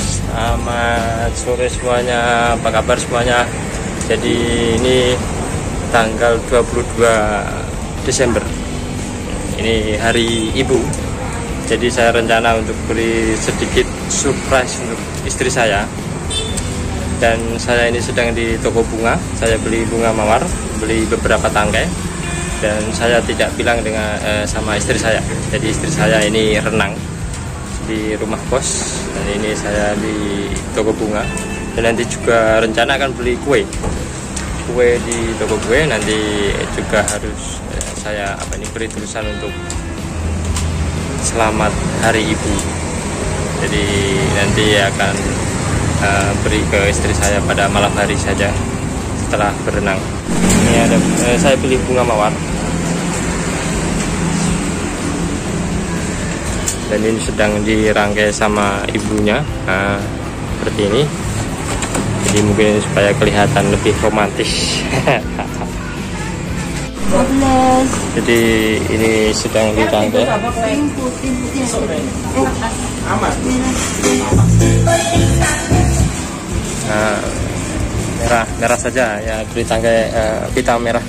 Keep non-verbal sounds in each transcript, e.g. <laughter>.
Selamat sore semuanya, apa kabar semuanya? Jadi ini tanggal 22 Desember. Ini hari Ibu. Jadi saya rencana untuk beli sedikit surprise untuk istri saya. Dan saya ini sedang di toko bunga. Saya beli bunga mawar, beli beberapa tangkai. Dan saya tidak bilang dengan eh, sama istri saya. Jadi istri saya ini renang di rumah kos dan ini saya di toko bunga. Dan nanti juga rencana akan beli kue. Kue di toko kue nanti juga harus eh, saya apa ini beri tulisan untuk selamat hari ibu. Jadi nanti akan uh, beri ke istri saya pada malam hari saja setelah berenang. Ini ada uh, saya pilih bunga mawar dan ini sedang dirangkai sama ibunya nah, seperti ini. Jadi mungkin supaya kelihatan lebih romantis. <laughs> Jadi ini sedang dirangkai. Nah, merah merah saja ya beri tangkai uh, pita merah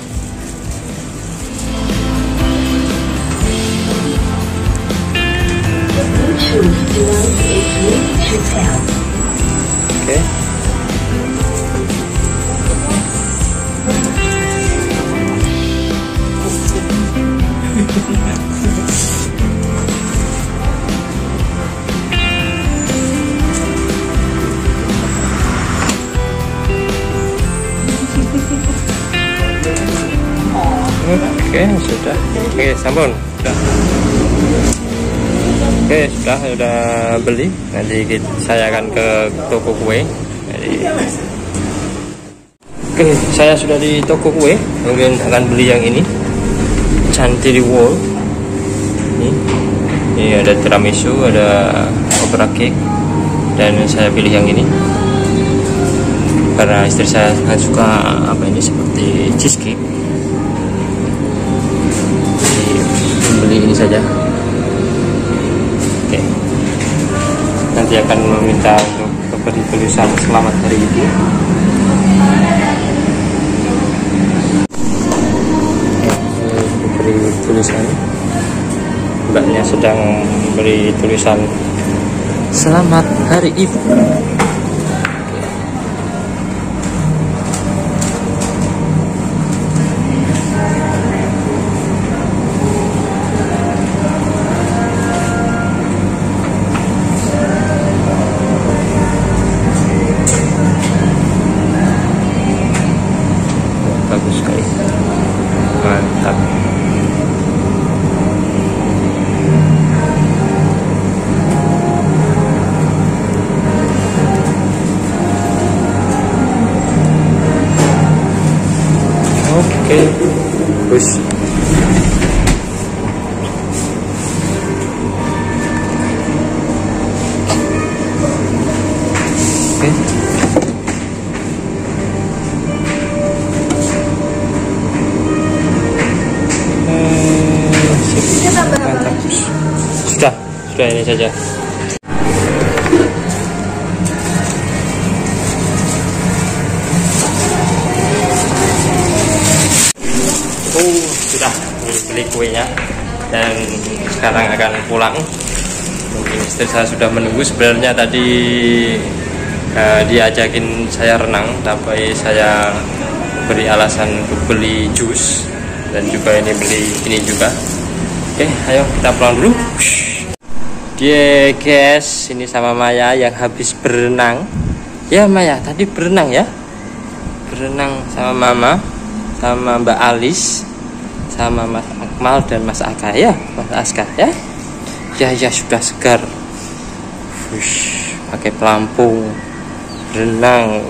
Oke. Oke, sudah. Oke, sampun. Sudah. Oke, sudah sudah beli. Nanti kita, saya akan ke toko kue. Jadi, Oke, saya sudah di toko kue. Mungkin akan beli yang ini. Chantilly Wall. Ini, ini ada tiramisu, ada opera cake, dan saya pilih yang ini karena istri saya sangat suka apa ini seperti cheesecake. Jadi, beli ini saja. Nanti akan meminta untuk beri tulisan selamat hari ibu. Beri tulisan. Mbaknya sedang beri tulisan selamat hari ibu. Oke terus oke Mantap. Sudah, sudah ini saja. Oh, sudah beli kuenya dan sekarang akan pulang. Mungkin istri saya sudah menunggu. Sebenarnya tadi uh, dia ajakin saya renang, tapi saya beri alasan untuk beli jus dan juga ini beli ini juga. Oke, ayo kita pulang dulu. Dia guys, ini sama Maya yang habis berenang. Ya Maya, tadi berenang ya. Berenang sama Mama, sama Mbak Alis, sama Mas Akmal dan Mas Aka ya, Mas Aska ya. Ya ya sudah segar. Wush, pakai pelampung. Berenang.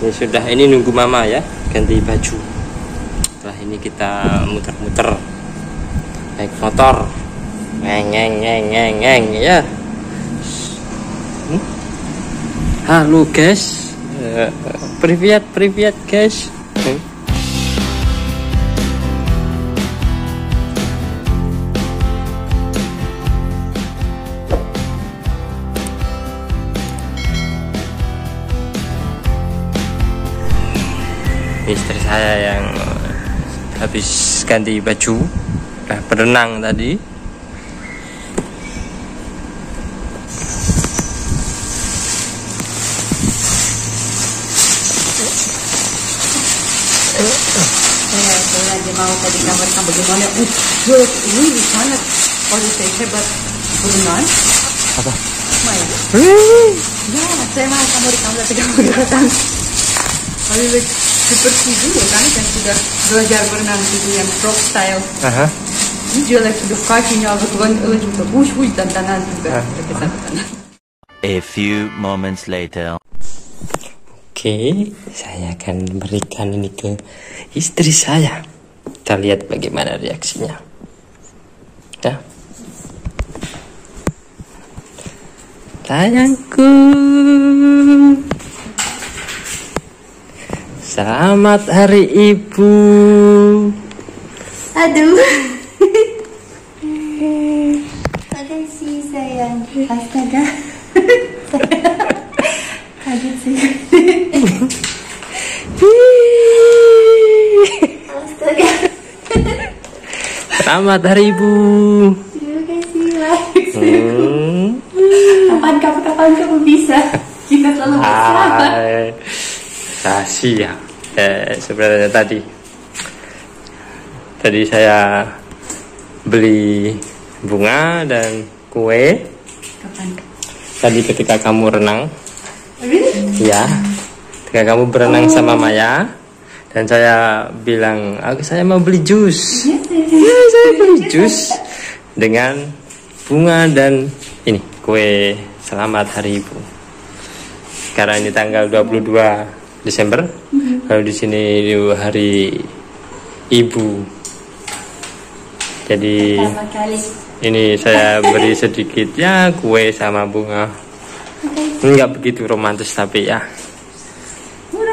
Ini sudah ini nunggu Mama ya. Ganti baju. Setelah ini kita muter-muter. Naik motor. Ngeng ngeng ngeng ngeng ya. Hmm? halo guys Привет, привет, guys. Istri saya yang habis ganti baju, nah berenang tadi. Mau tadi gambarkan bagaimana. Uh ini di sana kalau saya hebat. Berenang apa? Maya ya saya mau kamu di kamar tiga datang. Lalu seperti dulu kan yang sudah belajar berenang itu yang frog style. Aha. ini juga sudah kakinya berkeluar juga push push dan tangan juga. Ah. berkesan tangan. A few moments later. Oke, saya akan berikan ini ke istri saya. Kita lihat bagaimana reaksinya. Ya. Sayangku. Selamat Hari Ibu. Aduh. <laughs> Makasih sayang. Astaga. <laughs> Kaget sih. <laughs> Astaga. Selamat Hari Ibu. Terima kasih Mas. Hmm. Kapan kapan kapan kamu bisa? Kita selalu bersama. Hai. Rahasia. Eh, sebenarnya tadi tadi saya beli bunga dan kue Kapan? tadi ketika kamu renang Really? ya ketika kamu berenang sama Maya dan saya bilang aku saya mau beli jus. Ya saya beli jus dengan bunga dan ini kue. Selamat hari ibu. Karena ini tanggal 22 Desember. Kalau di sini hari ibu. Jadi ini saya beri sedikit ya kue sama bunga. Enggak begitu romantis tapi ya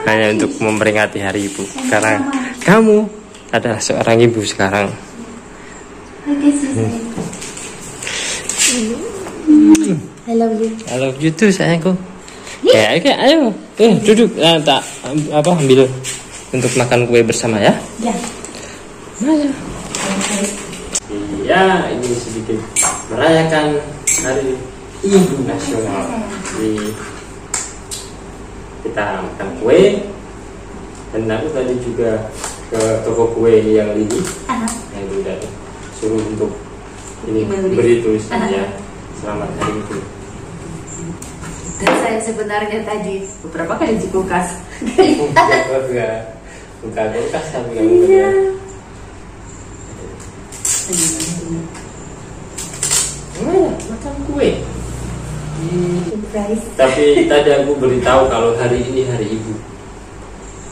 hanya untuk memperingati hari ibu. Karena kamu adalah seorang ibu sekarang. Sayang. I love you. I love you too sayangku. Ya oke ayo. Eh, duduk. Nah, tak apa ambil untuk makan kue bersama ya. Ya. Maya iya ini sedikit merayakan hari ibu nasional Jadi, kita makan kue. Dan aku tadi juga ke toko kue yang ini. Ah, yang udah suruh untuk ini beri tulisannya selamat hari ibu dan saya sebenarnya tadi beberapa kali di kulkas. Enggak. Bukan kulkas tapi kamu Iya. Gimana? Makan kue. Surprise. Tapi tadi aku beritahu kalau hari ini hari ibu.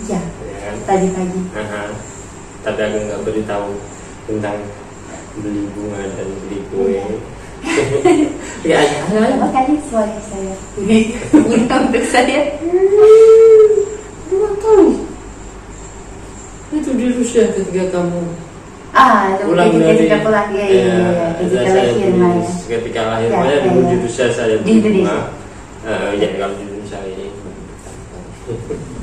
Ya. Ya kan? Tadi pagi. Aha. Tadi aku nggak beritahu tentang beli bunga dan beli kue. <laughs> ya, ya, ya. Kali suara saya. Ini bunga untuk saya. Dua tahun. Itu di Rusia ketika kamu Ah, pulang ketika dari kita pulang ya, ya, ya, ya. ketika saya lahir di- Maya. ketika lahir Ya, Maya ya, dulu ya. di Rusia saya Di Indonesia. Eh, ya kalau di Indonesia ini <laughs>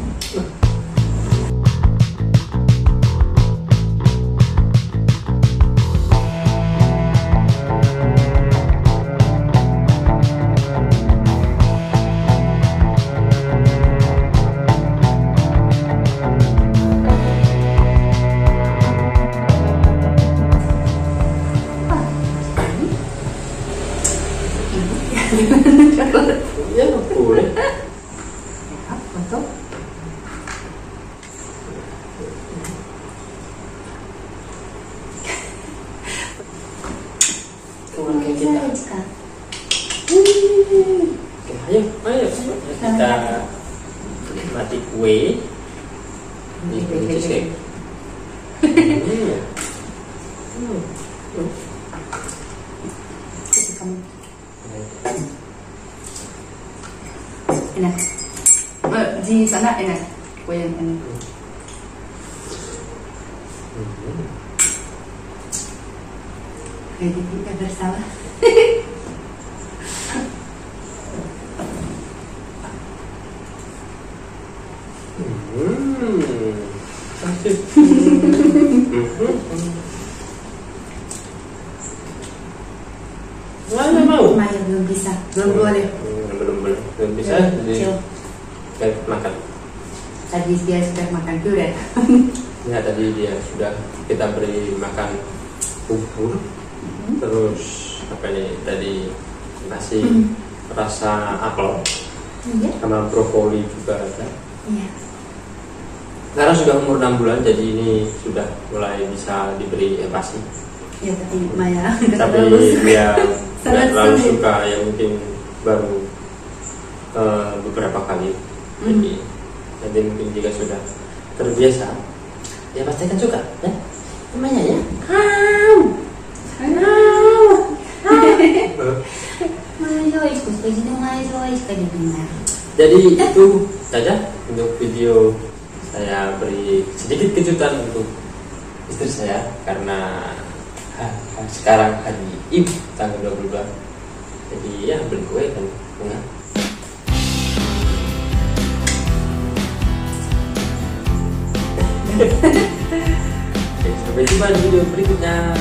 <laughs> ya boleh foto keluarga sana ingat kue yang ini kayak gitu kan bersalah. Hmm. Mana mau? Mana belum bisa, belum boleh. Makan <laughs> durian. ya tadi dia sudah kita beri makan bubur. Terus apa ini tadi nasi rasa apel. Iya. sama brokoli juga ada. Iya. sekarang sudah umur 6 bulan jadi ini sudah mulai bisa diberi evasi Ya tapi Maya tapi <laughs> dia <laughs> Sangat terlalu suka ya mungkin baru eh, beberapa kali. Hmm. jadi nanti mungkin jika sudah terbiasa ya pasti akan suka ya. Namanya ya. Mayois, gusto niya mayois ka di benar. jadi itu saja untuk video saya beri sedikit kejutan untuk istri saya karena ha- ha- sekarang hari Ibu tanggal 22 jadi ya beli kue dan bunga sampai jumpa di video berikutnya